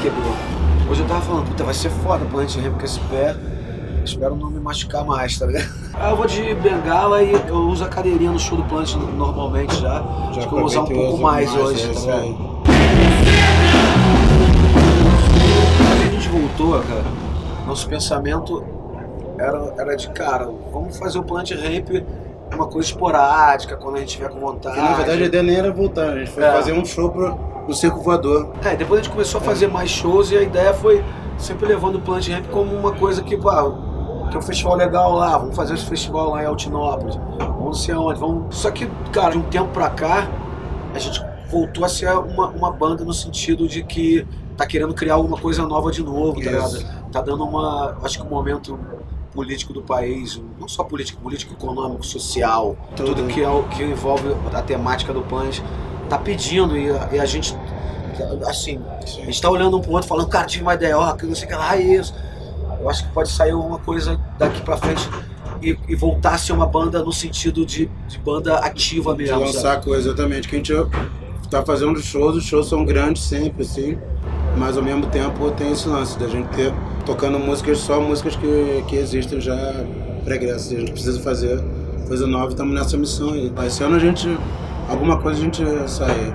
quebrou. Hoje eu tava falando, puta, vai ser foda pra gente rir com esse pé. Espero não me machucar mais, tá ligado? Ah, eu vou de bengala e eu uso a cadeirinha no show do Plant normalmente já. Já Acho que eu vou usar um pouco mais, mais, hoje, é tá ligado? Quando a gente voltou, cara, nosso pensamento era, era de, cara, vamos fazer o Plant Ramp uma coisa esporádica, quando a gente tiver com vontade. Porque, na verdade a ideia nem era voltar, a gente foi É. fazer um show pro, no Circo Voador. É, depois a gente começou a fazer mais shows e a ideia foi sempre levando o Plant Ramp como uma coisa que, pá, que é um festival legal lá, vamos fazer esse festival lá em Altinópolis, vamos não sei aonde, vamos... Só que, cara, de um tempo pra cá, a gente voltou a ser uma, uma banda no sentido de que tá querendo criar alguma coisa nova de novo, tá ligado? Tá dando uma, acho que um momento político do país, não só político, político econômico, social, Tudo. tudo que, é, o- que envolve a temática do Punch, tá pedindo e a, e a gente, assim, a gente tá olhando um pro outro falando, cara, tive uma ideia, ó, que não sei o que lá, isso. Eu acho que pode sair alguma coisa daqui pra frente e, e voltar a ser uma banda no sentido de, de banda ativa De mesmo. sabe? lançar coisa, exatamente. Que a gente tá fazendo shows, os shows são grandes sempre, assim. Mas ao mesmo tempo tem esse lance da gente ter tocando músicas, só músicas que, que existem já pregressas. A gente precisa fazer coisa nova e estamos nessa missão aí. Esse ano a gente. Alguma coisa a gente sai.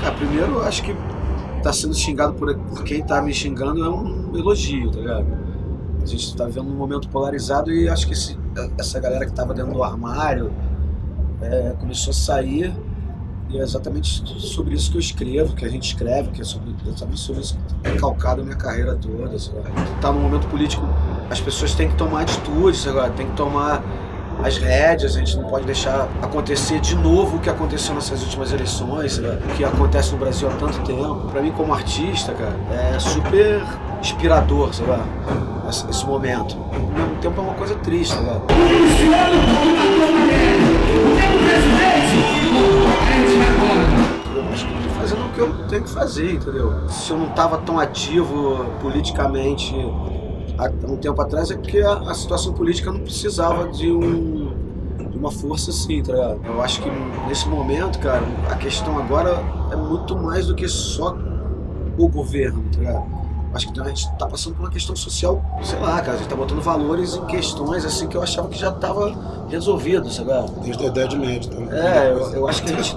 Cara, primeiro acho que tá sendo xingado por por quem tá me xingando é um elogio, tá ligado? A gente tá vivendo um momento polarizado e acho que esse- essa galera que tava dentro do armário é, começou a sair e é exatamente sobre isso que eu escrevo, que a gente escreve, que é sobre, exatamente sobre isso que é calcado a minha carreira toda. Sabe? Tá num momento político, as pessoas têm que tomar atitudes agora, tem que tomar as rédeas, a gente não pode deixar acontecer de novo o que aconteceu nessas últimas eleições, o que acontece no Brasil há tanto tempo. Pra mim, como artista, cara, é super inspirador, sabe? Esse, esse momento. Ao mesmo tempo é uma coisa triste, sabe? Eu acho que eu fazendo o que eu tenho que fazer, entendeu? Se eu não tava tão ativo politicamente há um tempo atrás, é porque a, a situação política não precisava de um de uma força assim, tá ligado? Eu acho que nesse momento, cara, a questão agora é muito mais do que só o governo, tá ligado? Acho que a gente tá passando por uma questão social, sei lá, cara, a gente tá botando valores em questões assim que eu achava que já tava resolvido, sabe? Desde a Idade Média. Então. É, eu, eu acho que a gente.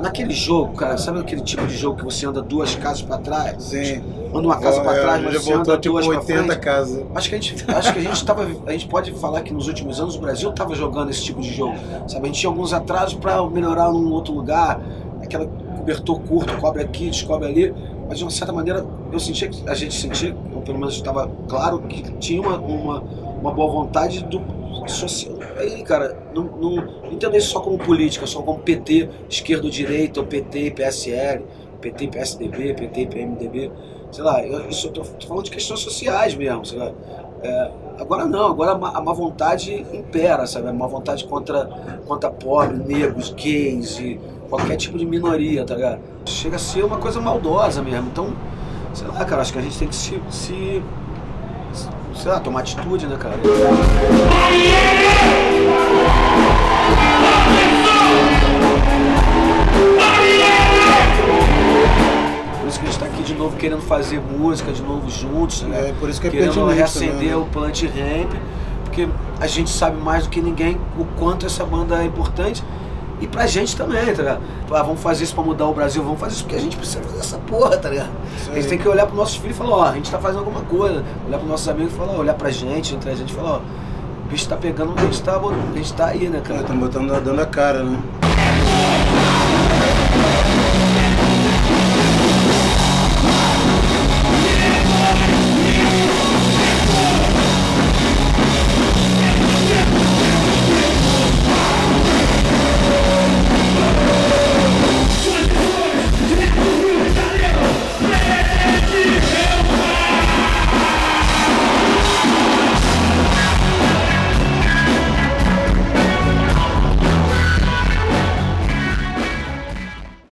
Naquele jogo, cara, sabe aquele tipo de jogo que você anda duas casas pra trás? Sim. Anda uma casa pra É, trás, mas você anda tipo duas 80 frente. casas. Acho que a gente, acho que a gente tava, a gente pode falar que nos últimos anos o Brasil tava jogando esse tipo de jogo, sabe? A gente tinha alguns atrasos para melhorar num outro lugar, aquela cobertor curto, cobre aqui, descobre ali, mas de uma certa maneira eu sentia que a gente sentia, ou pelo menos estava claro que tinha uma, uma, uma boa vontade do social. Aí, cara, não, não, entendo isso só como política, só como PT, esquerda ou direita, ou PT PSL, PT PSDB, PT PMDB sei lá, eu, isso eu tô, tô falando de questões sociais mesmo, sei lá. É, agora não, agora a má, a má vontade impera, sabe? A má vontade contra, contra pobre, negros, gays e qualquer tipo de minoria, tá ligado? Chega a ser uma coisa maldosa mesmo. Então, sei lá, cara, acho que a gente tem que se. se sei lá, tomar atitude, né, cara? Por isso que a gente tá aqui de novo querendo fazer música de novo juntos, né? É, por isso que é querendo reacender né? o Plant Ramp, porque a gente sabe mais do que ninguém o quanto essa banda é importante. E pra gente também, tá ligado? Ah, vamos fazer isso pra mudar o Brasil, vamos fazer isso porque a gente precisa fazer essa porra, tá ligado? A gente tem que olhar pros nossos filhos e falar, ó, a gente tá fazendo alguma coisa. Olhar pros nossos amigos e falar, ó, olhar pra gente, entre a gente e falar, ó, o bicho tá pegando, a gente tá, a gente tá aí, né, cara? É, Estamos botando, dando a cara, né?